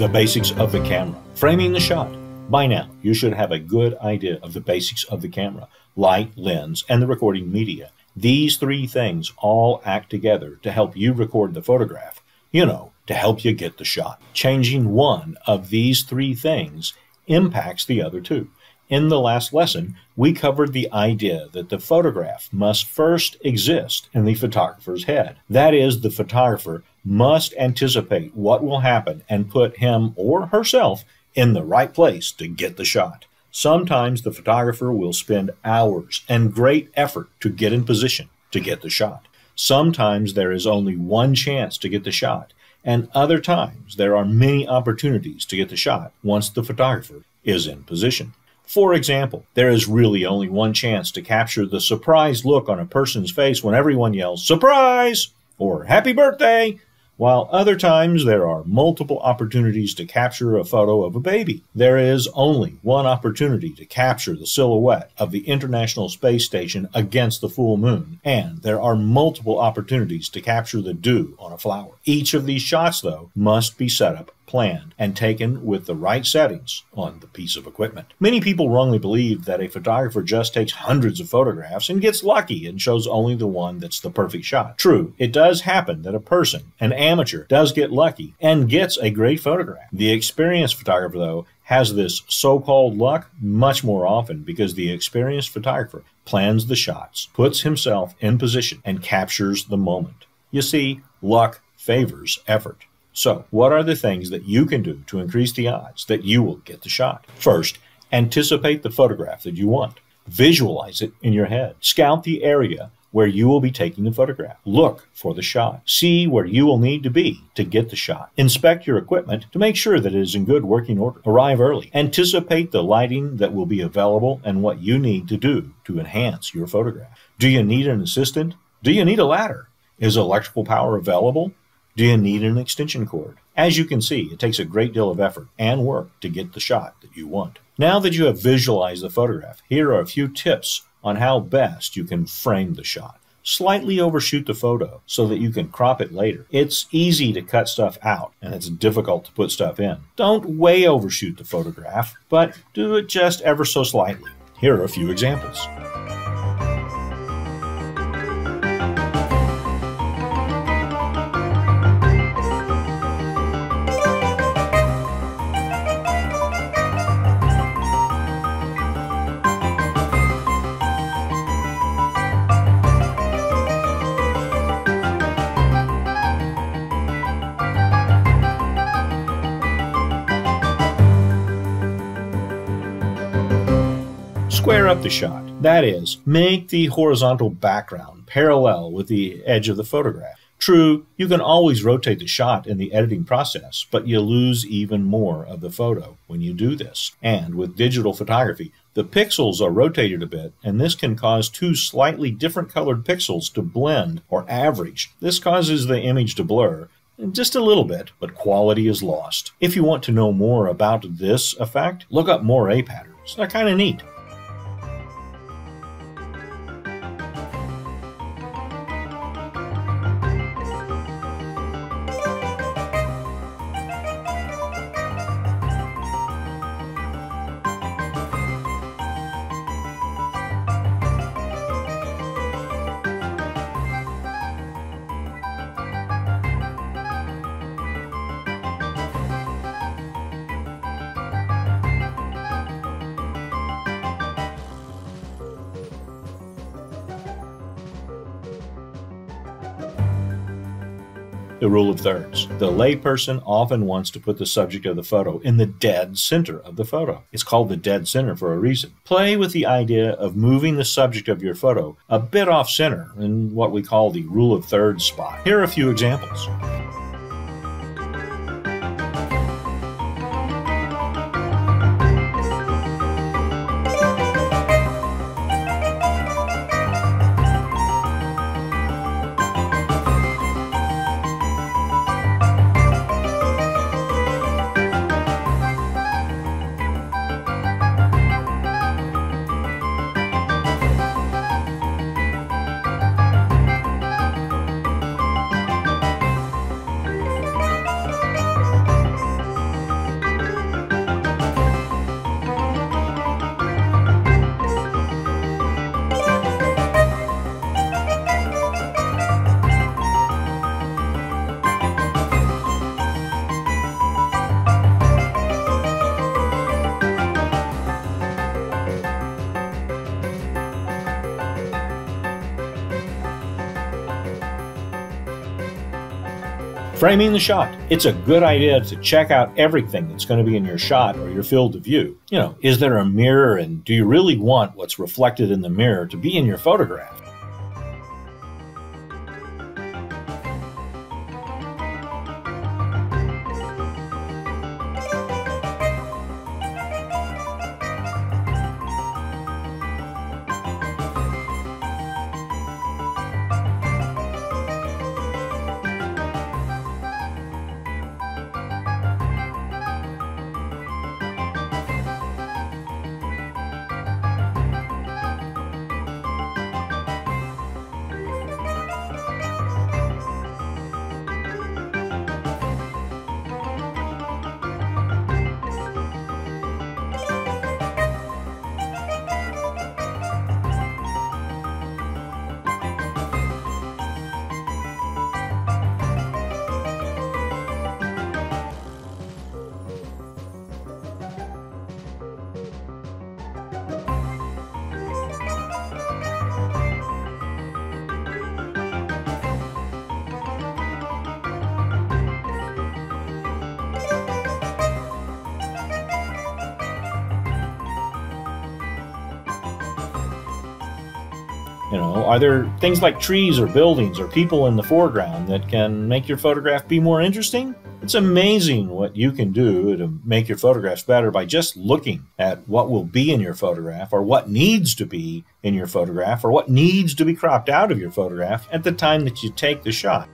The basics of the camera. Framing the shot. By now, you should have a good idea of the basics of the camera light, lens, and the recording media. These three things all act together to help you record the photograph. You know, to help you get the shot. Changing one of these three things impacts the other two. In the last lesson, we covered the idea that the photograph must first exist in the photographer's head. That is, the photographer must anticipate what will happen and put him or herself in the right place to get the shot. Sometimes the photographer will spend hours and great effort to get in position to get the shot. Sometimes there is only one chance to get the shot, and other times there are many opportunities to get the shot once the photographer is in position. For example, there is really only one chance to capture the surprised look on a person's face when everyone yells, Surprise! or Happy Birthday! while other times there are multiple opportunities to capture a photo of a baby. There is only one opportunity to capture the silhouette of the International Space Station against the full moon, and there are multiple opportunities to capture the dew on a flower. Each of these shots, though, must be set up planned and taken with the right settings on the piece of equipment. Many people wrongly believe that a photographer just takes hundreds of photographs and gets lucky and shows only the one that's the perfect shot. True, it does happen that a person, an amateur, does get lucky and gets a great photograph. The experienced photographer, though, has this so called luck much more often because the experienced photographer plans the shots, puts himself in position, and captures the moment. You see, luck favors effort. So, what are the things that you can do to increase the odds that you will get the shot? First, anticipate the photograph that you want. Visualize it in your head. Scout the area where you will be taking the photograph. Look for the shot. See where you will need to be to get the shot. Inspect your equipment to make sure that it is in good working order. Arrive early. Anticipate the lighting that will be available and what you need to do to enhance your photograph. Do you need an assistant? Do you need a ladder? Is electrical power available? Do you need an extension cord? As you can see, it takes a great deal of effort and work to get the shot that you want. Now that you have visualized the photograph, here are a few tips on how best you can frame the shot. Slightly overshoot the photo so that you can crop it later. It's easy to cut stuff out and it's difficult to put stuff in. Don't way overshoot the photograph, but do it just ever so slightly. Here are a few examples. The shot. That is, make the horizontal background parallel with the edge of the photograph. True, you can always rotate the shot in the editing process, but you lose even more of the photo when you do this. And with digital photography, the pixels are rotated a bit, and this can cause two slightly different colored pixels to blend or average. This causes the image to blur, just a little bit, but quality is lost. If you want to know more about this effect, look up moire patterns. They're kind of neat. The rule of thirds. The layperson often wants to put the subject of the photo in the dead center of the photo. It's called the dead center for a reason. Play with the idea of moving the subject of your photo a bit off center in what we call the rule of thirds spot. Here are a few examples. Framing the shot. It's a good idea to check out everything that's going to be in your shot or your field of view. You know, is there a mirror and do you really want what's reflected in the mirror to be in your photograph? Know, are there things like trees or buildings or people in the foreground that can make your photograph be more interesting? It's amazing what you can do to make your photographs better by just looking at what will be in your photograph or what needs to be in your photograph or what needs to be cropped out of your photograph at the time that you take the shot.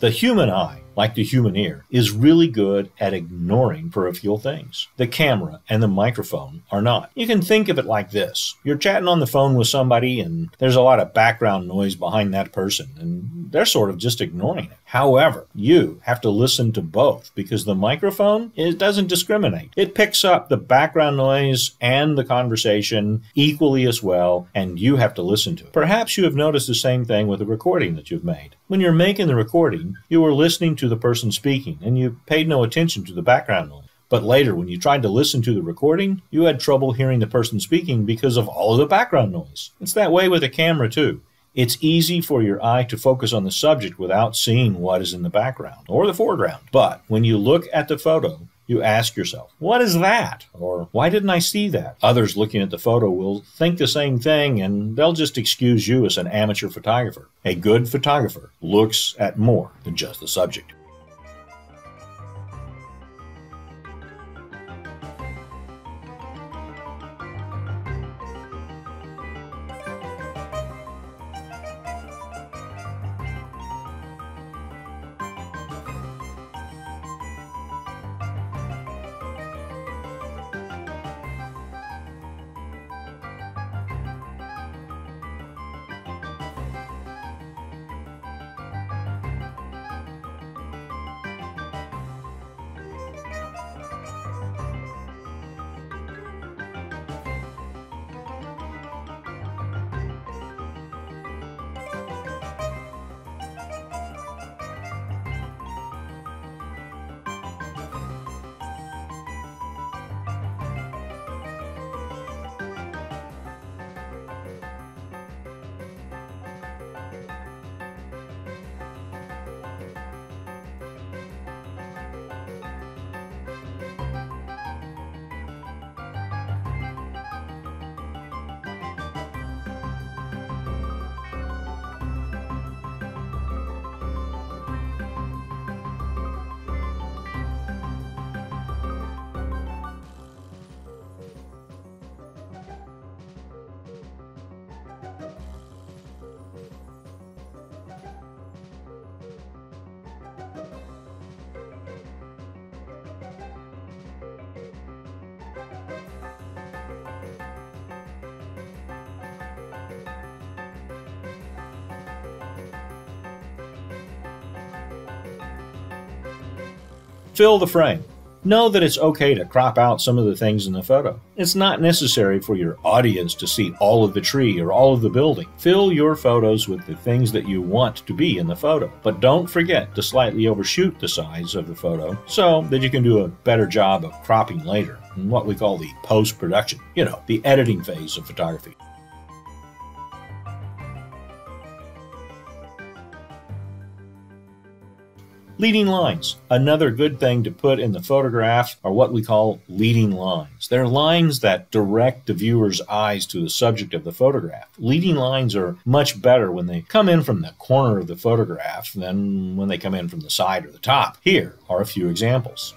The human eye, like the human ear, is really good at ignoring peripheral things. The camera and the microphone are not. You can think of it like this you're chatting on the phone with somebody, and there's a lot of background noise behind that person, and they're sort of just ignoring it. However, you have to listen to both because the microphone it doesn't discriminate. It picks up the background noise and the conversation equally as well, and you have to listen to it. Perhaps you have noticed the same thing with a recording that you've made. When you're making the recording, you were listening to the person speaking and you paid no attention to the background noise. But later, when you tried to listen to the recording, you had trouble hearing the person speaking because of all of the background noise. It's that way with a camera, too. It's easy for your eye to focus on the subject without seeing what is in the background or the foreground. But when you look at the photo, you ask yourself, what is that? Or why didn't I see that? Others looking at the photo will think the same thing and they'll just excuse you as an amateur photographer. A good photographer looks at more than just the subject. Fill the frame. Know that it's okay to crop out some of the things in the photo. It's not necessary for your audience to see all of the tree or all of the building. Fill your photos with the things that you want to be in the photo. But don't forget to slightly overshoot the size of the photo so that you can do a better job of cropping later in what we call the post production, you know, the editing phase of photography. Leading lines. Another good thing to put in the photograph are what we call leading lines. They're lines that direct the viewer's eyes to the subject of the photograph. Leading lines are much better when they come in from the corner of the photograph than when they come in from the side or the top. Here are a few examples.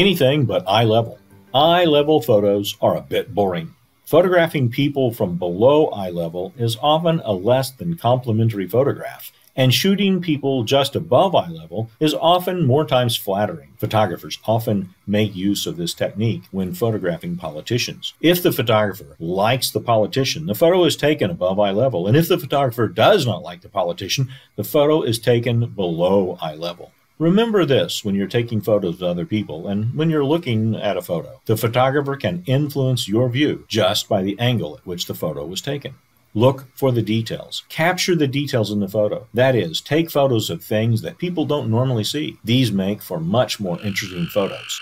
Anything but eye level. Eye level photos are a bit boring. Photographing people from below eye level is often a less than complimentary photograph, and shooting people just above eye level is often more times flattering. Photographers often make use of this technique when photographing politicians. If the photographer likes the politician, the photo is taken above eye level, and if the photographer does not like the politician, the photo is taken below eye level. Remember this when you're taking photos of other people and when you're looking at a photo. The photographer can influence your view just by the angle at which the photo was taken. Look for the details. Capture the details in the photo. That is, take photos of things that people don't normally see. These make for much more interesting photos.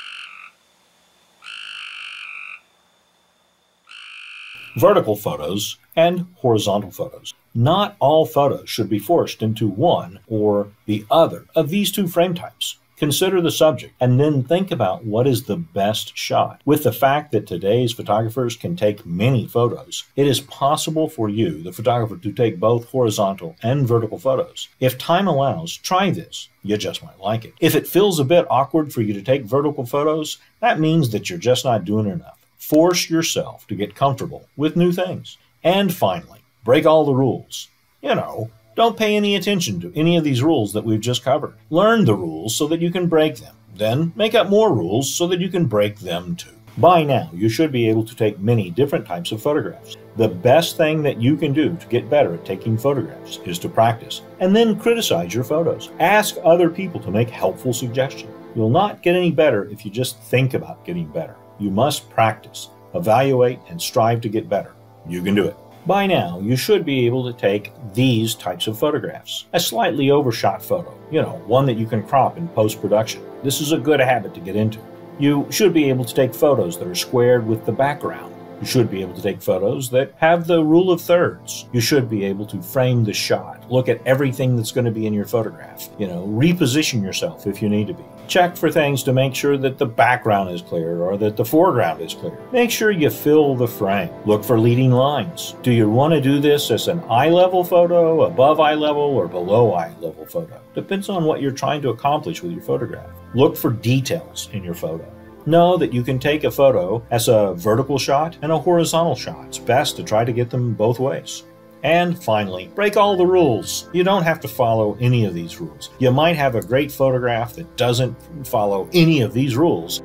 Vertical photos and horizontal photos. Not all photos should be forced into one or the other of these two frame types. Consider the subject and then think about what is the best shot. With the fact that today's photographers can take many photos, it is possible for you, the photographer, to take both horizontal and vertical photos. If time allows, try this. You just might like it. If it feels a bit awkward for you to take vertical photos, that means that you're just not doing enough. Force yourself to get comfortable with new things. And finally, break all the rules. You know, don't pay any attention to any of these rules that we've just covered. Learn the rules so that you can break them. Then make up more rules so that you can break them too. By now, you should be able to take many different types of photographs. The best thing that you can do to get better at taking photographs is to practice and then criticize your photos. Ask other people to make helpful suggestions. You'll not get any better if you just think about getting better. You must practice, evaluate, and strive to get better. You can do it. By now, you should be able to take these types of photographs. A slightly overshot photo, you know, one that you can crop in post production. This is a good habit to get into. You should be able to take photos that are squared with the background. You should be able to take photos that have the rule of thirds. You should be able to frame the shot, look at everything that's going to be in your photograph, you know, reposition yourself if you need to be. Check for things to make sure that the background is clear or that the foreground is clear. Make sure you fill the frame. Look for leading lines. Do you want to do this as an eye level photo, above eye level, or below eye level photo? Depends on what you're trying to accomplish with your photograph. Look for details in your photo. Know that you can take a photo as a vertical shot and a horizontal shot. It's best to try to get them both ways. And finally, break all the rules. You don't have to follow any of these rules. You might have a great photograph that doesn't follow any of these rules,